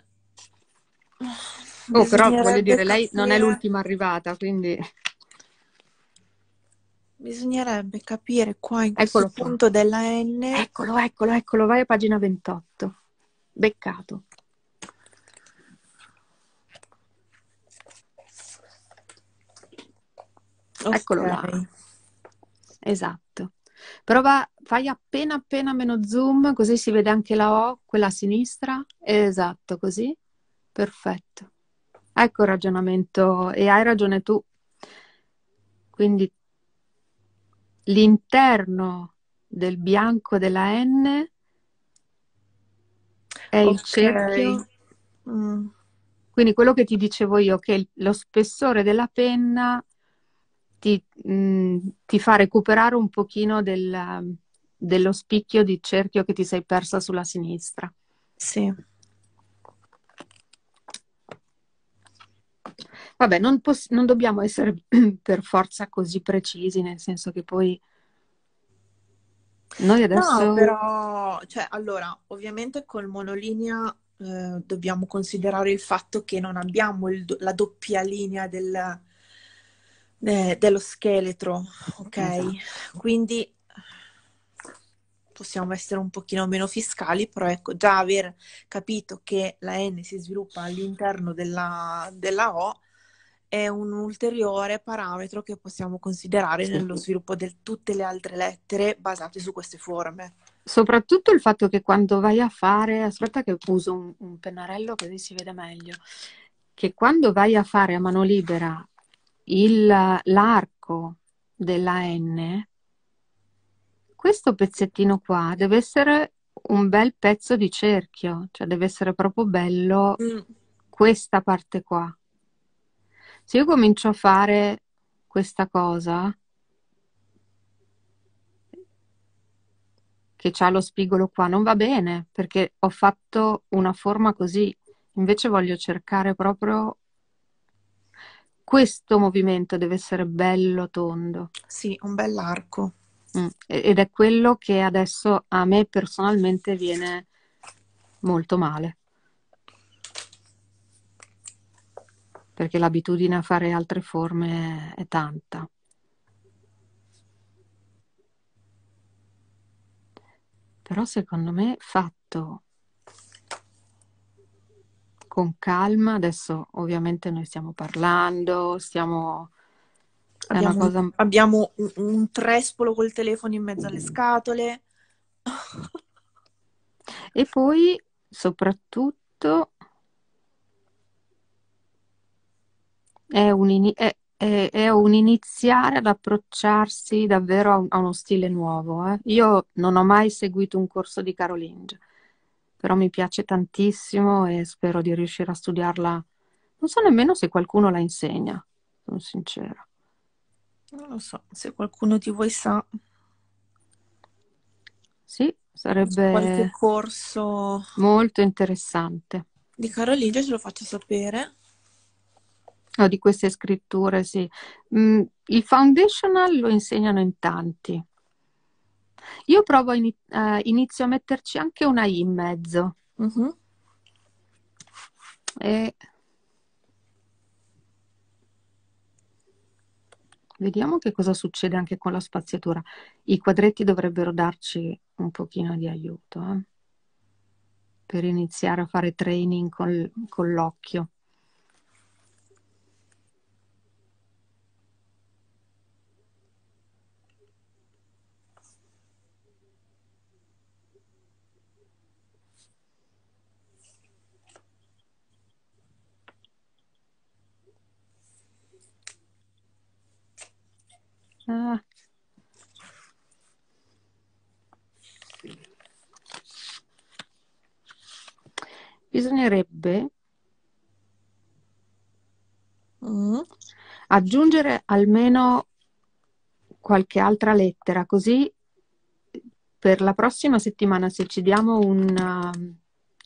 Oh, però voglio dire, lei non è l'ultima arrivata, quindi bisognerebbe capire qua in questo eccolo qua. punto della N. Eccolo, eccolo, eccolo, vai a pagina 28. Beccato. Eccolo là. Esatto. Prova, fai appena appena meno zoom, così si vede anche la O, quella a sinistra. Esatto, così. Perfetto. Ecco il ragionamento e hai ragione tu. Quindi l'interno del bianco della N è il Ok. cerchio. Mm. Quindi quello che ti dicevo io, che il- lo spessore della penna ti, mh, ti fa recuperare un pochino del- dello spicchio di cerchio che ti sei persa sulla sinistra. Sì. Vabbè, non, poss- non dobbiamo essere per forza così precisi, nel senso che poi noi No, adesso... però, cioè, allora, ovviamente col monolinea eh, dobbiamo considerare il fatto che non abbiamo do- la doppia linea del- de- dello scheletro, ok? Esatto. Quindi possiamo essere un pochino meno fiscali, però ecco, già aver capito che la N si sviluppa all'interno della, della O è un ulteriore parametro che possiamo considerare nello sviluppo di tutte le altre lettere basate su queste forme. Soprattutto il fatto che quando vai a fare, aspetta che uso un, un pennarello così si vede meglio, che quando vai a fare a mano libera il, l'arco della N, questo pezzettino qua deve essere un bel pezzo di cerchio, cioè deve essere proprio bello mm. questa parte qua. Se io comincio a fare questa cosa, che ha lo spigolo qua, non va bene perché ho fatto una forma così. Invece voglio cercare proprio questo movimento deve essere bello tondo. Sì, un bell'arco. Mm. Ed è quello che adesso a me personalmente viene molto male. Perché l'abitudine a fare altre forme è tanta. Però secondo me fatto con calma, adesso ovviamente noi stiamo parlando, stiamo Abbiamo, cosa... abbiamo un, un, trespolo col telefono in mezzo alle scatole. e poi, soprattutto, è un, è, è, è un iniziare ad approcciarsi davvero a, un, a uno stile nuovo. Eh. Io non ho mai seguito un corso di Carolingia, però mi piace tantissimo e spero di riuscire a studiarla. Non so nemmeno se qualcuno la insegna, sono sincera. Non lo so, se qualcuno di voi sa. Sì, sarebbe qualche corso molto interessante. Di Carolina ce lo faccio sapere. Oh, di queste scritture, sì. Mm, il foundational lo insegnano in tanti. Io provo in, uh, inizio a metterci anche una I in mezzo. Mm-hmm. E Vediamo che cosa succede anche con la spaziatura. I quadretti dovrebbero darci un pochino di aiuto eh? per iniziare a fare training col, con l'occhio. Ah. Bisognerebbe mm. aggiungere almeno qualche altra lettera, così per la prossima settimana se ci diamo un,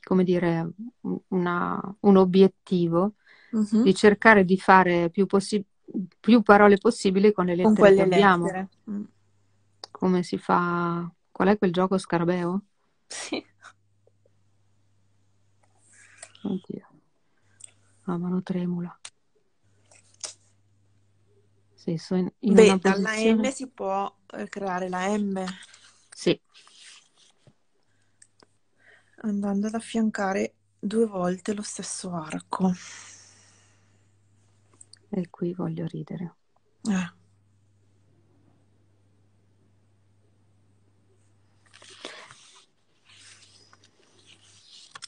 come dire, una, un obiettivo mm-hmm. di cercare di fare più possibile più parole possibili con le lettere con che abbiamo. Lettere. Mm. Come si fa? Qual è quel gioco scarabeo? Sì. Oddio. La mano tremula. Sì, so in, in Beh, dalla posizione... N si può eh, creare la M. Sì. Andando ad affiancare due volte lo stesso arco. E qui voglio ridere. Eh.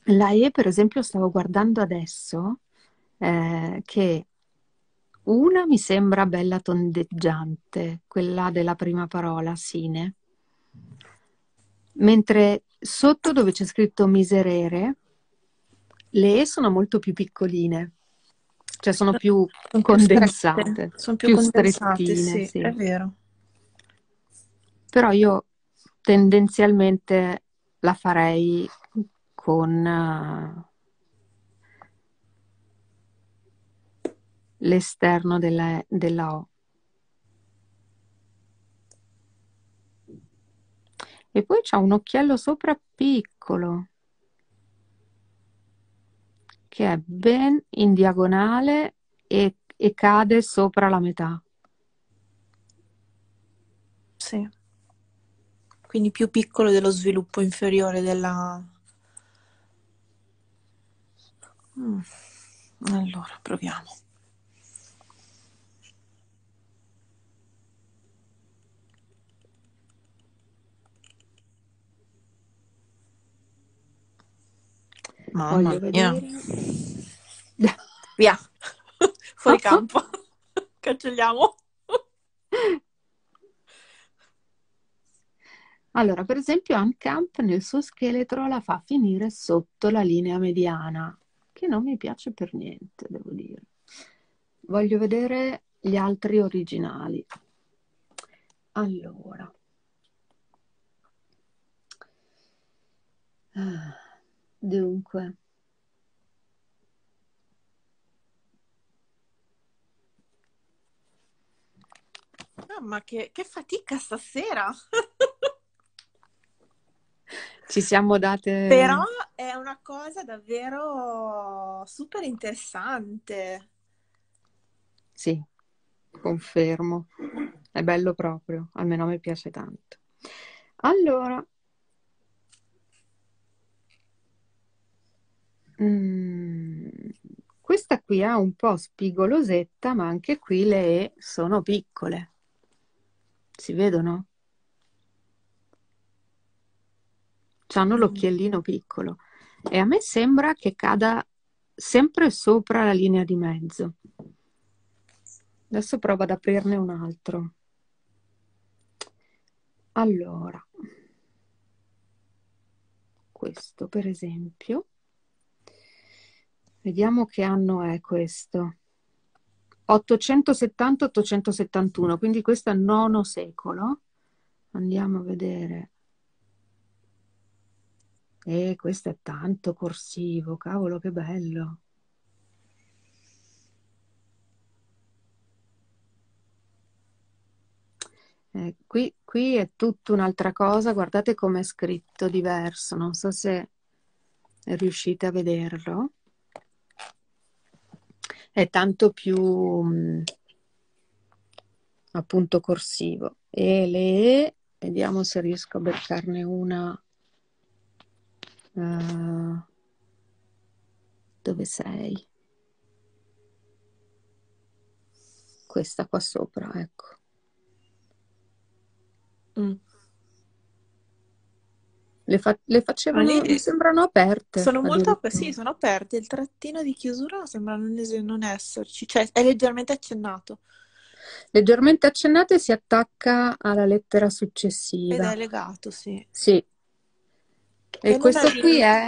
La E, per esempio, stavo guardando adesso eh, che una mi sembra bella tondeggiante, quella della prima parola, sine, mentre sotto dove c'è scritto miserere, le E sono molto più piccoline cioè sono più sono condensate, più sono più, più condensate, sì, sì. è vero. Però io tendenzialmente la farei con uh, l'esterno della, della O. E poi c'è un occhiello sopra piccolo che è ben in diagonale e, e cade sopra la metà. Sì. quindi più piccolo dello sviluppo inferiore della... Mm. Allora, proviamo. Mamma mia. Via, fuori campo. Cancelliamo. Allora, per esempio, Amcamp nel suo scheletro la fa finire sotto la linea mediana, che non mi piace per niente, devo dire. Voglio vedere gli altri originali. Allora. Ah, Dunque, Mamma, che, che fatica stasera. ci siamo date... Però è una cosa davvero super interessante. Sì, confermo. È bello proprio, almeno a me piace tanto. Allora, mm, questa qui ha un po' spigolosetta, ma anche qui le E sono piccole. Si vedono? Hanno Mm. l'occhiellino piccolo e a me sembra che cada sempre sopra la linea di mezzo. Adesso provo ad aprirne un altro. Allora, questo per esempio, vediamo che anno è questo. 870-871, quindi questo è il nono secolo. Andiamo a vedere. E questo è tanto corsivo, cavolo, che bello. Eh, qui, qui è tutta un'altra cosa, guardate come è scritto diverso, non so se riuscite a vederlo. È tanto più mh, appunto corsivo. E le E, vediamo se riesco a beccarne una. Uh, dove sei? Questa qua sopra, ecco. Mm. Le, fa- le facevano, lì- mi sembrano aperte. Sono molto addirittura. sì, sono aperte. Il trattino di chiusura sembra non, es- non esserci, cioè è leggermente accennato Leggermente accennate si attacca alla lettera ed successiva. è legato, sì. Sì. E Elena questo qui è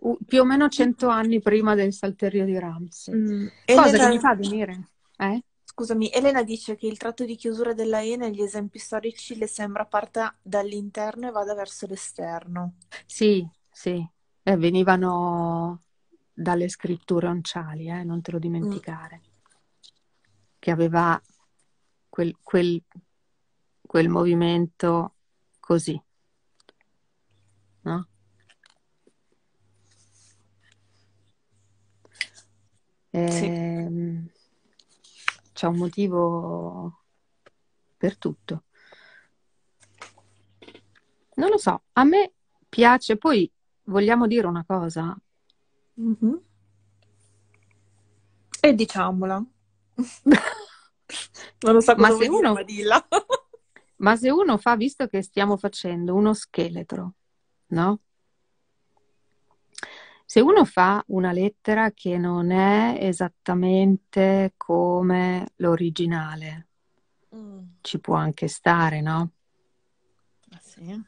uh, più o meno 100 anni prima del Salterio di Ramsey. Mm, Cosa che mi fa venire? Eh? Scusami, Elena dice che il tratto di chiusura della E negli esempi storici le sembra parta dall'interno e vada verso l'esterno. Sì, sì. Eh, venivano dalle scritture onciali, eh, non te lo dimenticare. Che aveva quel, quel, quel movimento così. No? Ehm, c'è un motivo per tutto. Non lo so, a me piace, poi vogliamo dire una cosa, Mhm. E diciamola. Non lo so Ma se uno- ma se uno fa, visto che stiamo facendo uno scheletro, no? Se uno fa una lettera che non è esattamente come l'originale, Mm, ci può anche stare, no? ah, sì.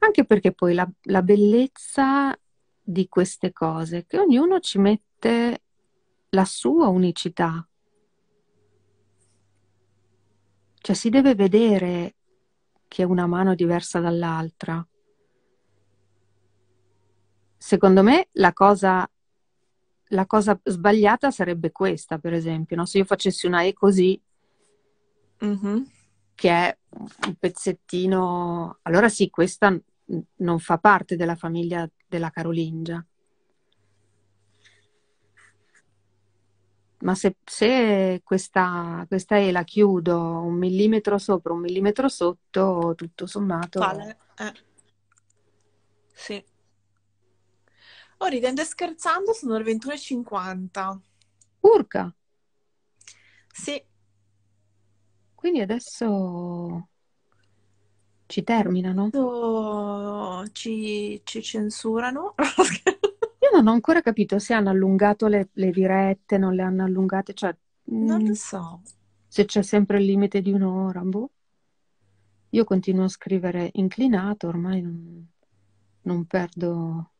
Anche perché poi la, la bellezza di queste cose è che ognuno ci mette la sua unicità. Cioè si deve vedere che una mano è diversa dall'altra. Secondo me la cosa, la cosa sbagliata sarebbe questa, per esempio, no? Se io facessi una E così, Mhm. che è un pezzettino. Allora sì, questa non fa parte della famiglia della Carolingia. ma se, se questa, questa E la chiudo un millimetro sopra, un millimetro sotto, tutto sommato... Vale. Eh. Sì. Oh, ridendo e scherzando sono le 21.50. Urca! Sì. Quindi adesso ci terminano? Adesso ci, ci censurano. Io non ho ancora capito se hanno allungato le, le dirette, non le hanno allungate, cioè... Non mm, lo so. Se c'è sempre il limite di un'ora, boh. Io continuo a scrivere inclinato, ormai non, non perdo...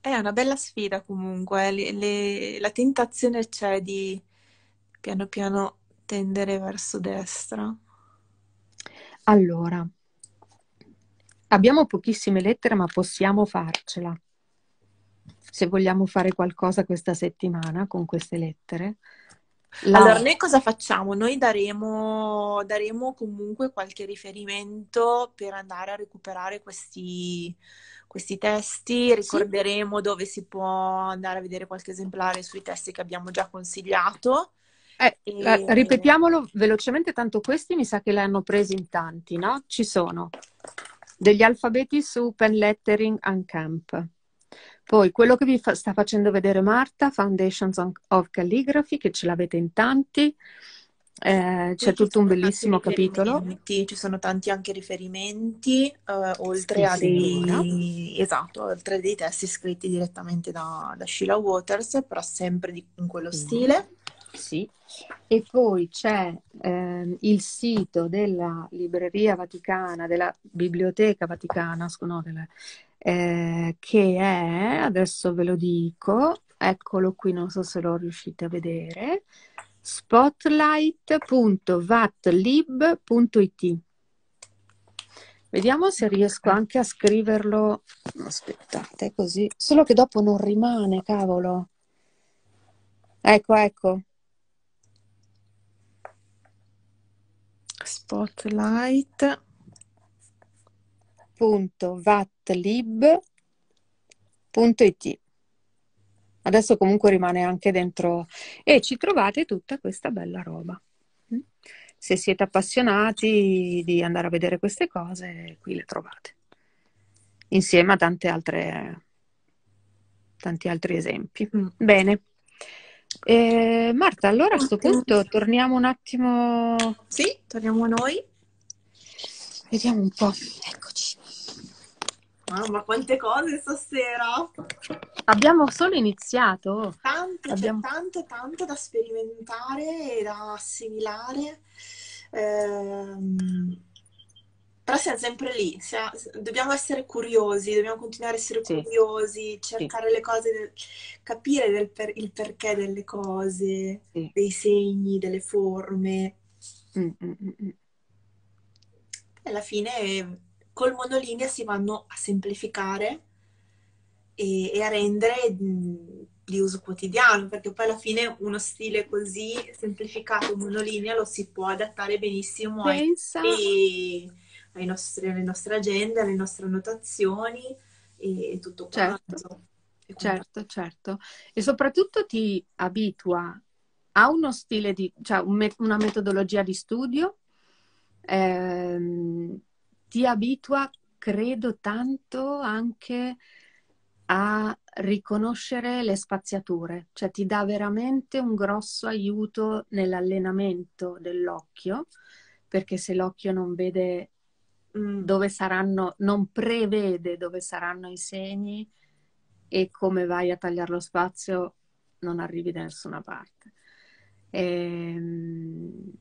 È una bella sfida comunque. Le- le- la tentazione c'è di piano piano tendere verso destra. Allora, abbiamo pochissime lettere, ma possiamo farcela. Se vogliamo fare qualcosa questa settimana con queste lettere. La- Allora, noi cosa facciamo? Noi daremo, daremo comunque qualche riferimento per andare a recuperare questi, questi testi, Sì, ricorderemo dove si può andare a vedere qualche esemplare sui testi che abbiamo già consigliato. eh, eh, E... ripetiamolo velocemente, tanto questi mi sa che li hanno presi in tanti, no? Ci sono degli alfabeti su Pen Lettering and Camp. Poi quello che vi fa- sta facendo vedere Marta, Foundations on- of Calligraphy, che ce l'avete in tanti. Eh, c'è tutto un bellissimo capitolo. ci sono tanti anche riferimenti, eh, oltre a dei, esatto, oltre a dei testi scritti direttamente da, da Sheila Waters, però sempre di- in quello stile. Sì. E poi c'è ehm, il sito della Libreria Vaticana, della Biblioteca Vaticana, no, della- eh, che è, adesso ve lo dico, eccolo qui, non so se lo riuscite a vedere, spotlight.vatlib.it. Vediamo se riesco anche a scriverlo. Aspettate, così. Solo che dopo non rimane, cavolo. Ecco, ecco. Spotlight. www.vatlib.it. Adesso comunque rimane anche dentro e ci trovate tutta questa bella roba. Mm? Se siete appassionati di andare a vedere queste cose, qui le trovate, insieme a tante altre, tanti altri esempi. Mm. Bene. Eh, Marta, allora a questo punto torniamo un attimo, Sì, torniamo a noi. vediamo un po'. Eccoci. Mamma, quante cose stasera! Abbiamo solo iniziato. Tanto, c'è Abbiamo... tanto, tanto da sperimentare e da assimilare. Ehm, Però siamo sempre lì, sia- dobbiamo essere curiosi, dobbiamo continuare a essere Sì, curiosi, sì, cercare le cose, capire per- il perché delle cose, sì. dei segni, delle forme. Mm, mm, mm, mm. Alla fine col monolinea si vanno a semplificare e, e a rendere di uso quotidiano, perché poi alla fine uno stile così semplificato, monolinea, lo si può adattare benissimo ai ai nostri- alle nostre agende, alle nostre annotazioni e, e tutto certo, quanto. E quindi- certo, certo. E soprattutto ti abitua a uno stile di, cioè una metodologia di studio, ehm, ti abitua, credo, tanto anche a riconoscere le spaziature, cioè ti dà veramente un grosso aiuto nell'allenamento dell'occhio, perché se l'occhio non vede Mm, dove saranno, non prevede dove saranno i segni e come vai a tagliare lo spazio, non arrivi da nessuna parte. Ehm,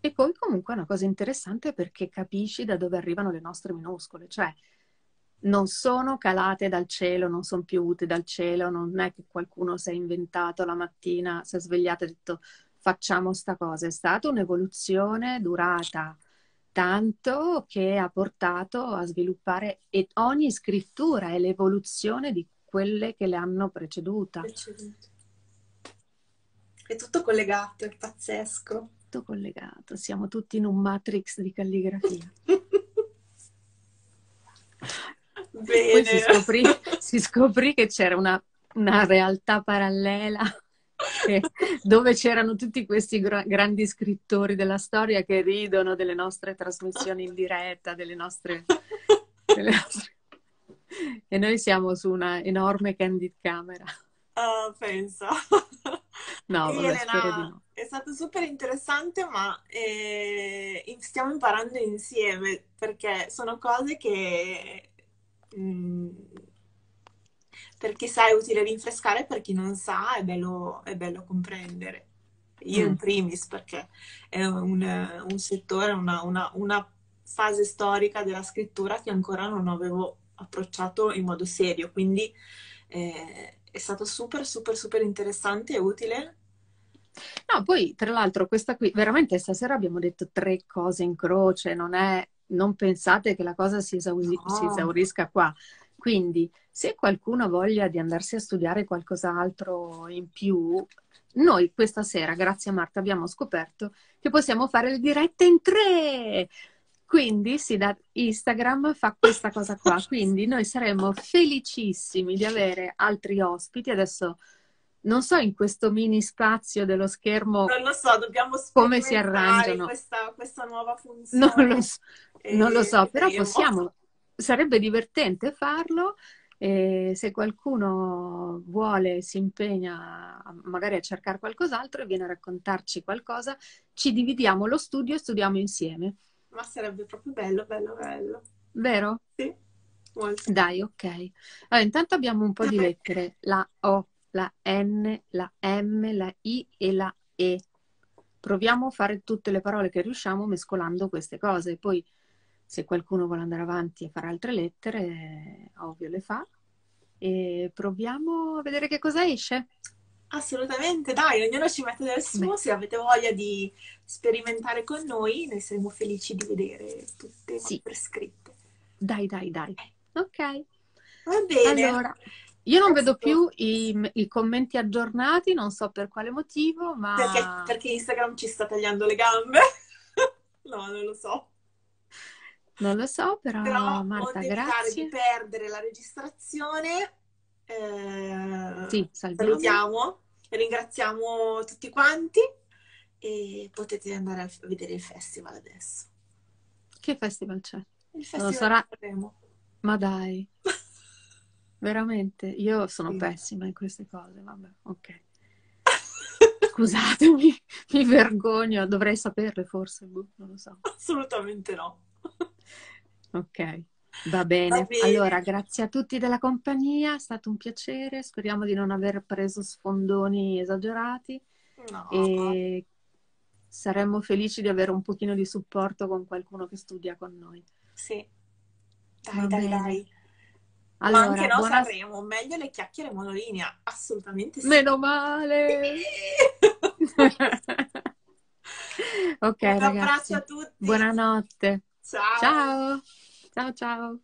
E, poi comunque è una cosa interessante perché capisci da dove arrivano le nostre minuscole, cioè non sono calate dal cielo, non sono piovute dal cielo, non è che qualcuno si è inventato la mattina, si è svegliato e ha detto facciamo sta cosa, è stata un'evoluzione durata tanto che ha portato a sviluppare e ogni scrittura è l'evoluzione di quelle che le hanno preceduta, preceduto. È tutto collegato, è pazzesco. Tutto collegato, siamo tutti in un matrix di calligrafia. Poi si Bene. scoprì, si scoprì che c'era una una realtà parallela dove c'erano tutti questi gra- grandi scrittori della storia che ridono delle nostre trasmissioni in diretta, delle nostre, delle nostre... E noi siamo su una enorme candid camera. Uh, penso. No, vabbè, spero di no. È stato super interessante, ma eh, stiamo imparando insieme perché sono cose che mh, mm, per chi sa è utile rinfrescare, per chi non sa è bello, è bello comprendere. Io mm. in primis perché è un, un settore, una, una, una fase storica della scrittura che ancora non avevo approcciato in modo serio, quindi eh, è stato super, super, super interessante e utile. No, poi tra l'altro questa qui, veramente stasera abbiamo detto tre cose in croce, non è, non pensate che la cosa si, esauri, no. si esaurisca qua. Quindi, se qualcuno ha voglia di andarsi a studiare qualcos'altro in più, noi questa sera, grazie a Marta, abbiamo scoperto che possiamo fare le dirette in tre. Quindi sì, da Instagram fa questa cosa qua. Quindi noi saremmo felicissimi di avere altri ospiti. Adesso non so in questo mini spazio dello schermo non lo so, dobbiamo come si arrangiano questa, questa nuova funzione. Non lo so, non lo so però possiamo, sarebbe divertente farlo. E se qualcuno vuole, si impegna magari a cercare qualcos'altro e viene a raccontarci qualcosa, ci dividiamo lo studio e studiamo insieme. Ma sarebbe proprio bello, bello, bello. Vero? Sì, molto. Dai, ok. Allora, intanto abbiamo un po' di lettere, la O, la N, la M, la I e la E. Proviamo a fare tutte le parole che riusciamo mescolando queste cose. Poi, se qualcuno vuole andare avanti e fare altre lettere, ovvio le fa. E proviamo a vedere che cosa esce. Assolutamente, dai, ognuno ci mette del suo, Beh. se avete voglia di sperimentare con noi, noi saremo felici di vedere tutte le sì. scritte. Dai, dai, dai. Ok. Va bene. Allora, io non vedo più i, i, commenti aggiornati, non so per quale motivo, ma... Perché, perché Instagram ci sta tagliando le gambe? no, non lo so. Non lo so, però, però Marta, grazie. di perdere la registrazione eh, sì, salutiamo, ringraziamo tutti quanti e potete andare a vedere il festival adesso. Che festival c'è? Il festival sarà... Ma dai, veramente, io sono sì. pessima in queste cose, vabbè, ok. Scusatemi, mi vergogno, dovrei saperle forse, boh, non lo so. Assolutamente no. ok. Va bene. Va bene. allora grazie a tutti della compagnia, è stato un piacere, speriamo di non aver preso sfondoni esagerati no. e saremmo felici di avere un pochino di supporto con qualcuno che studia con noi. Sì, dai, Va dai, bene. dai. Allora, Ma anche no buona... Sanremo, meglio le chiacchiere monolinea, assolutamente sì. Meno male! ok, un ragazzi. abbraccio a tutti. Buonanotte. Ciao. Ciao. Ciao ciao.